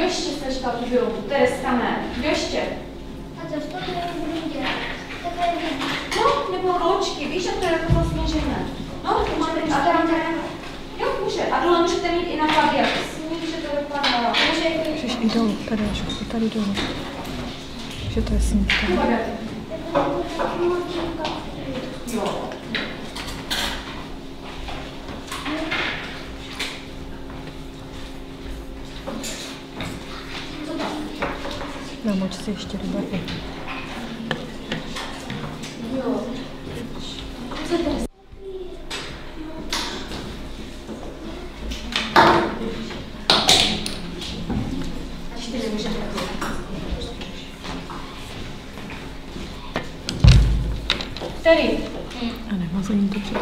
kdo ještě sečkal tu bylku? Tereska ne. Kdo ještě? A to to nebudu dělat. Takhle vidíš. No, nebo hloučky, víš, jak to je jako směřené. No, to máte, a tam Jo, může. A dole můžete mít i na klavěr. Sní, že to vypadá. Může i Můžeš i dolů, tady až tady dolů. Že to je snímka. Jo. Si ještě do barvy. Který? A nemazení to před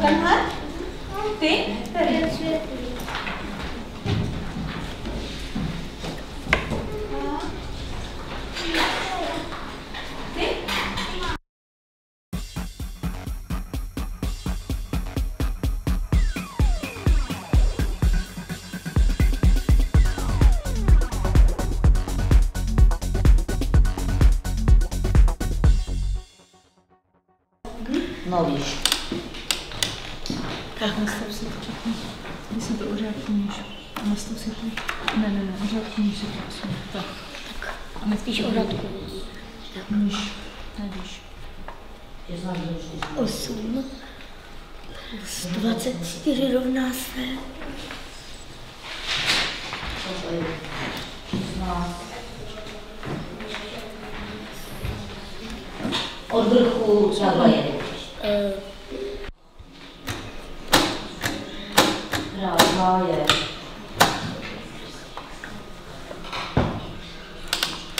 Tenhle? Ty? Který? No víš. Tak nastav si to. Když se to uřádkníš. A nastav si to. Ne, ne, ne, uřádkníš si to. prosím. Tak. A nespíš o radku. Níž. Ne, víš. Osm. Plus 24 rovná se. Od vrchu třeba dva jedu. Ráda je.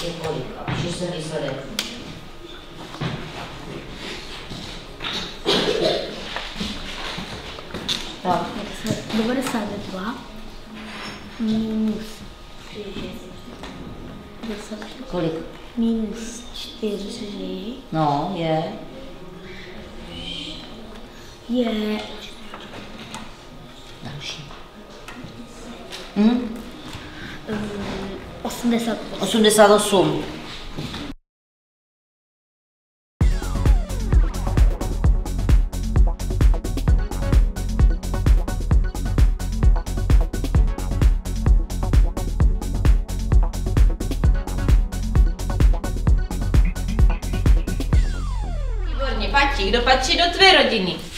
Je kolik? A píše se výsledek. Tak, 92 minus 10 kolik? minus 4 No, je. Je Další. Hm? um, 88. 88. Výborně, patří. Kdo patří do tvé rodiny?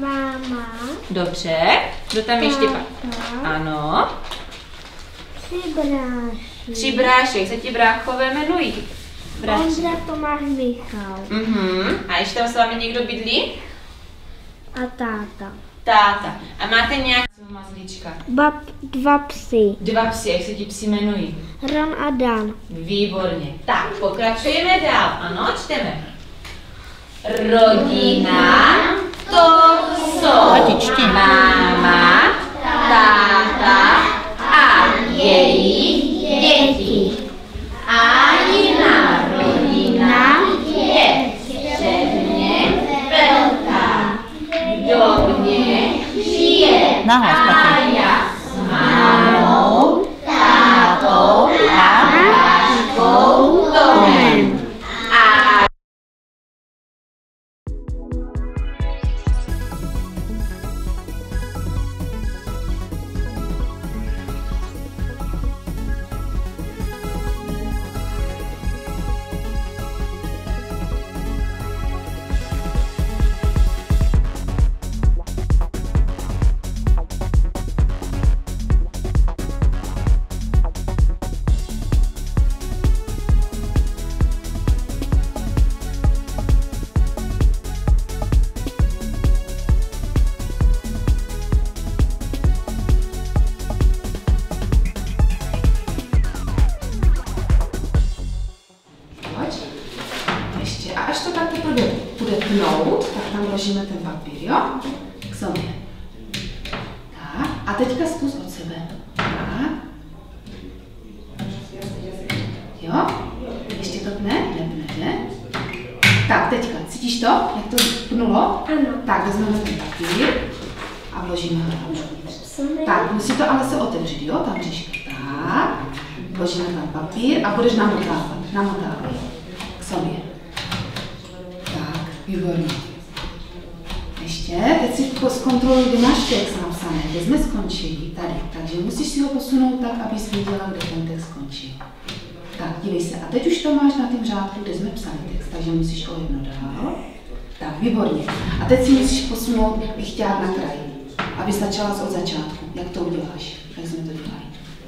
Máma, Dobře. Kdo tam ještě táta, Ano. tři bráši. Tři brášek, jak se ti bráchové jmenují? Bráši. Ondra, Tomáš, Michal Mhm. A ještě tam s vámi někdo bydlí? a táta. Táta. A máte nějak mazlíčka? Bab, dva psy. Dva psy, jak se ti psi jmenují? Ron a Dan. Výborně. Tak, pokračujeme dál. Ano, čteme. Rodina, to jsou máma, táta a jejich děti. A jiná rodina je středně velká. V ní žije Nahlas, bude, tnout, tak tam vložíme ten papír, jo? K sobě. Tak. A teďka zkus od sebe. Tak. Jo? Ještě to tne? Nepne, že? Tak, teďka. Cítíš to? Jak to pnulo? Ano. Tak, vezmeme ten papír a vložíme ho tam. Tak, musí to ale se otevřít, jo, ta břiška. Tak, vložíme tam papír a budeš namotávat. Namotávej. K sobě. Výborně. Ještě, teď si po- zkontroluj, kde máš text napsaný, kde jsme skončili, tady. Takže musíš si ho posunout tak, abys viděla, kde ten text skončil. Tak, dívej se. A teď už to máš na tom řádku, kde jsme psali text, takže musíš o jedno dál. Tak, výborně. A teď si musíš posunout vychťák na kraj, aby začala od začátku. Jak to uděláš? Jak jsme to dělali?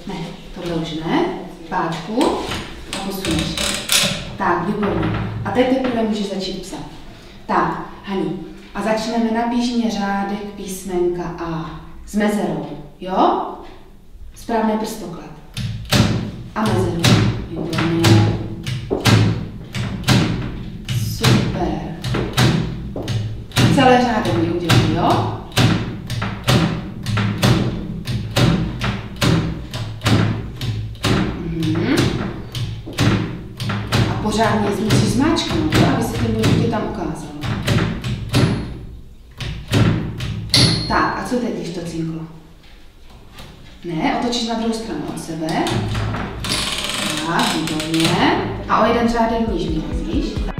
Ne, tohle už ne. Páčku a posuneš. Tak, výborně. A teď teprve můžeš začít psat. Tak, Hani, a začneme napíš mě řádek písmenka A s mezerou, jo? Správný prstoklad. A mezeru. Výborně. Super. Celé řádek mi udělej, jo? Mhm. A pořádně musíš zmáčknout, aby se ten bodík tam ukázal. Co teď, když to cinklo? Ne, otočíš na druhou stranu od sebe. Tak, výborně. A o jeden řádek níž vyrazíš.